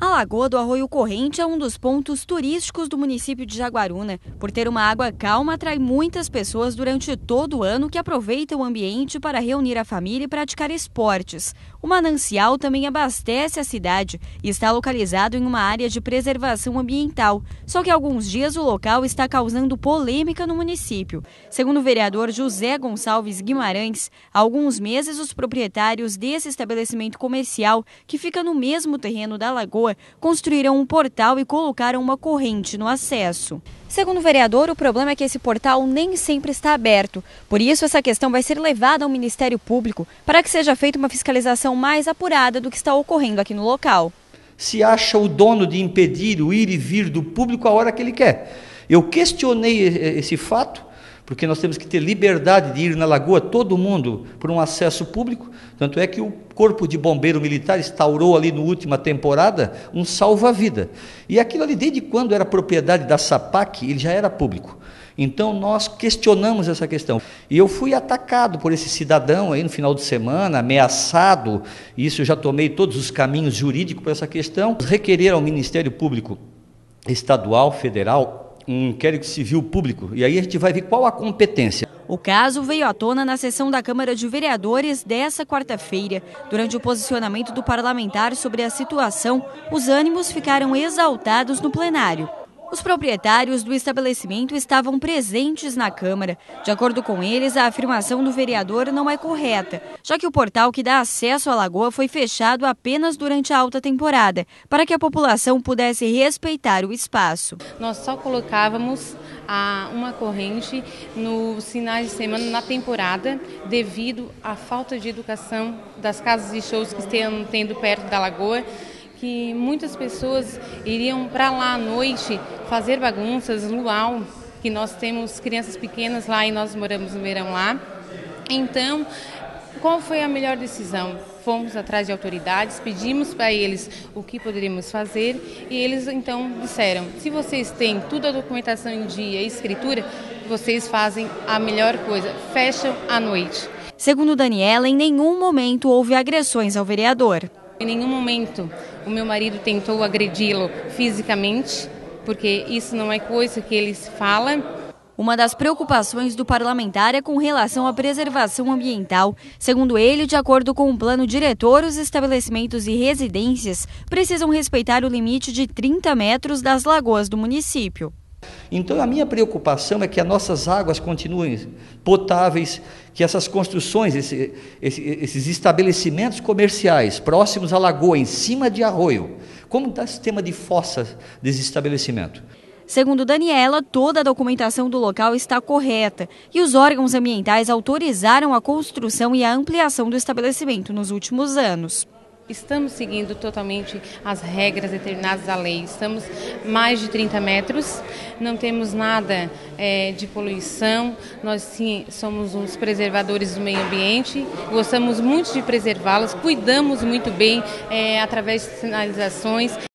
A Lagoa do Arroio Corrente é um dos pontos turísticos do município de Jaguaruna. Por ter uma água calma, atrai muitas pessoas durante todo o ano que aproveitam o ambiente para reunir a família e praticar esportes. O manancial também abastece a cidade e está localizado em uma área de preservação ambiental. Só que alguns dias o local está causando polêmica no município. Segundo o vereador José Gonçalves Guimarães, há alguns meses os proprietários desse estabelecimento comercial, que fica no mesmo terreno da lagoa, construíram um portal e colocaram uma corrente no acesso. Segundo o vereador, o problema é que esse portal nem sempre está aberto. Por isso, essa questão vai ser levada ao Ministério Público para que seja feita uma fiscalização mais apurada do que está ocorrendo aqui no local. Se acha o dono de impedir o ir e vir do público a hora que ele quer. Eu questionei esse fato porque nós temos que ter liberdade de ir na lagoa, todo mundo, por um acesso público. Tanto é que o Corpo de Bombeiro Militar instaurou ali na última temporada um salva-vida. E aquilo ali, desde quando era propriedade da SAPAC, ele já era público. Então nós questionamos essa questão. E eu fui atacado por esse cidadão aí no final de semana, ameaçado. Isso eu já tomei todos os caminhos jurídicos para essa questão. Requerer ao Ministério Público Estadual, Federal, um inquérito civil público e aí a gente vai ver qual a competência. O caso veio à tona na sessão da Câmara de Vereadores dessa quarta-feira. Durante o posicionamento do parlamentar sobre a situação, os ânimos ficaram exaltados no plenário. Os proprietários do estabelecimento estavam presentes na Câmara. De acordo com eles, a afirmação do vereador não é correta, já que o portal que dá acesso à lagoa foi fechado apenas durante a alta temporada, para que a população pudesse respeitar o espaço. Nós só colocávamos a uma corrente nos finais de semana na temporada, devido à falta de educação das casas de shows que estão tendo perto da lagoa que muitas pessoas iriam para lá à noite fazer bagunças, luau, que nós temos crianças pequenas lá e nós moramos no verão lá. Então, qual foi a melhor decisão? Fomos atrás de autoridades, pedimos para eles o que poderíamos fazer e eles então disseram: se vocês têm toda a documentação em dia e escritura, vocês fazem a melhor coisa, fecham à noite. Segundo Daniela, em nenhum momento houve agressões ao vereador. Em nenhum momento o meu marido tentou agredi-lo fisicamente, porque isso não é coisa que eles falam. Uma das preocupações do parlamentar é com relação à preservação ambiental. Segundo ele, de acordo com o plano diretor, os estabelecimentos e residências precisam respeitar o limite de 30 metros das lagoas do município. Então, a minha preocupação é que as nossas águas continuem potáveis, que essas construções, esse, esse, esses estabelecimentos comerciais próximos à lagoa, em cima de arroio, como está o sistema de fossas desse estabelecimento? Segundo Daniela, toda a documentação do local está correta e os órgãos ambientais autorizaram a construção e a ampliação do estabelecimento nos últimos anos. Estamos seguindo totalmente as regras determinadas da lei. Estamos mais de 30 metros, não temos nada é, de poluição. Nós sim somos os preservadores do meio ambiente, gostamos muito de preservá-las, cuidamos muito bem é, através de sinalizações.